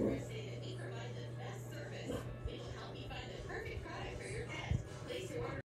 Yes.